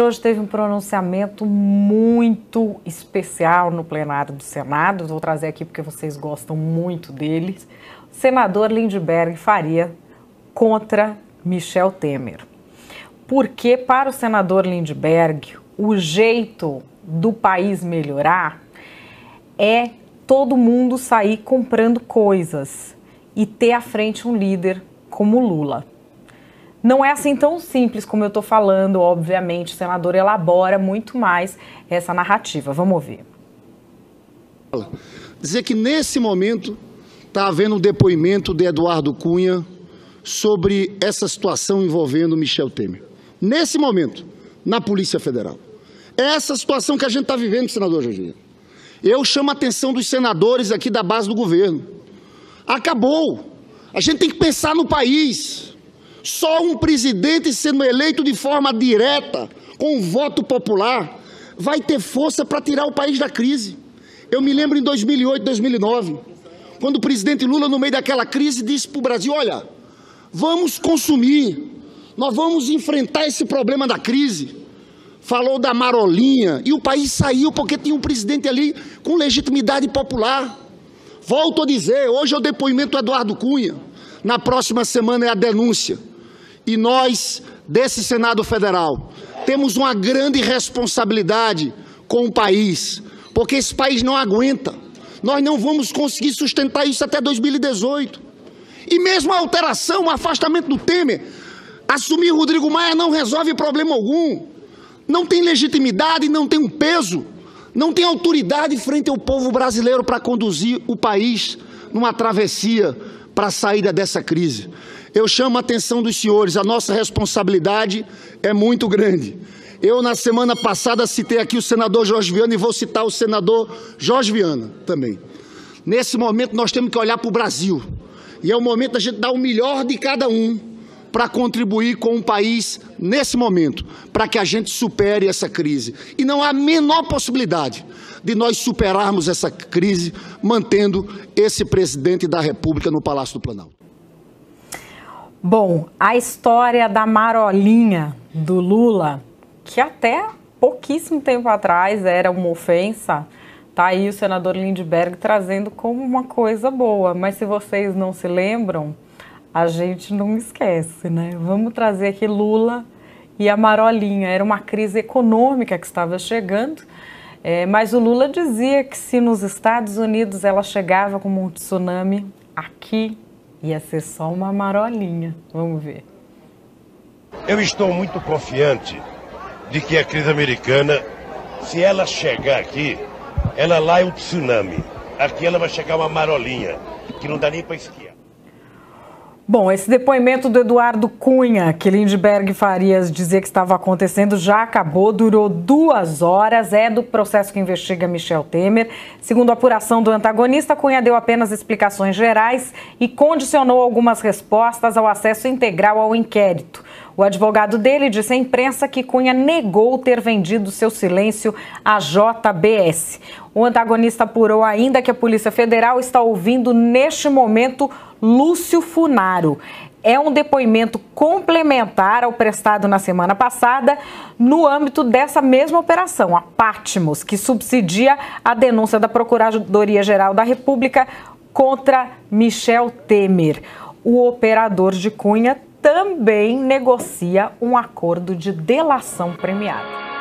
Hoje teve um pronunciamento muito especial no plenário do Senado. Vou trazer aqui porque vocês gostam muito dele. Senador Lindbergh Faria contra Michel Temer. Porque para o senador Lindbergh, o jeito do país melhorar é todo mundo sair comprando coisas e ter à frente um líder como Lula. Não é assim tão simples como eu estou falando, obviamente. O senador elabora muito mais essa narrativa. Vamos ouvir. Dizer que nesse momento está havendo um depoimento de Eduardo Cunha sobre essa situação envolvendo Michel Temer. Nesse momento, na Polícia Federal. É essa situação que a gente está vivendo, senador Jorginho. Eu chamo a atenção dos senadores aqui da base do governo. Acabou. A gente tem que pensar no país. Só um presidente sendo eleito de forma direta, com voto popular, vai ter força para tirar o país da crise. Eu me lembro em 2008, 2009, quando o presidente Lula, no meio daquela crise, disse para o Brasil: olha, vamos consumir, nós vamos enfrentar esse problema da crise. Falou da marolinha e o país saiu porque tinha um presidente ali com legitimidade popular. Volto a dizer, hoje é o depoimento do Eduardo Cunha, na próxima semana é a denúncia. E nós, desse Senado Federal, temos uma grande responsabilidade com o país, porque esse país não aguenta. Nós não vamos conseguir sustentar isso até 2018. E mesmo a alteração, o afastamento do Temer, assumir Rodrigo Maia não resolve problema algum. Não tem legitimidade, não tem um peso, não tem autoridade frente ao povo brasileiro para conduzir o país numa travessia para a saída dessa crise. Eu chamo a atenção dos senhores, a nossa responsabilidade é muito grande. Eu, na semana passada, citei aqui o senador Jorge Viana e vou citar o senador Jorge Viana também. Nesse momento, nós temos que olhar para o Brasil. E é o momento da gente dar o melhor de cada um para contribuir com o país nesse momento, para que a gente supere essa crise. E não há a menor possibilidade de nós superarmos essa crise mantendo esse presidente da República no Palácio do Planalto. Bom, a história da marolinha do Lula, que até pouquíssimo tempo atrás era uma ofensa, tá aí o senador Lindbergh trazendo como uma coisa boa. Mas se vocês não se lembram, a gente não esquece, né? Vamos trazer aqui Lula e a marolinha. Era uma crise econômica que estava chegando. É, mas o Lula dizia que se nos Estados Unidos ela chegava como um tsunami, aqui Ia ser só uma marolinha. Vamos ver. Eu estou muito confiante de que a crise americana, se ela chegar aqui, ela lá é um tsunami. Aqui ela vai chegar uma marolinha, que não dá nem para esquiar. Bom, esse depoimento do Eduardo Cunha, que Lindbergh Farias dizia que estava acontecendo, já acabou, durou duas horas, é do processo que investiga Michel Temer. Segundo a apuração do antagonista, Cunha deu apenas explicações gerais e condicionou algumas respostas ao acesso integral ao inquérito. O advogado dele disse à imprensa que Cunha negou ter vendido seu silêncio à JBS. O antagonista apurou ainda que a Polícia Federal está ouvindo neste momento Lúcio Funaro. É um depoimento complementar ao prestado na semana passada no âmbito dessa mesma operação, a Patmos, que subsidia a denúncia da Procuradoria-Geral da República contra Michel Temer. O operador de Cunha também negocia um acordo de delação premiada.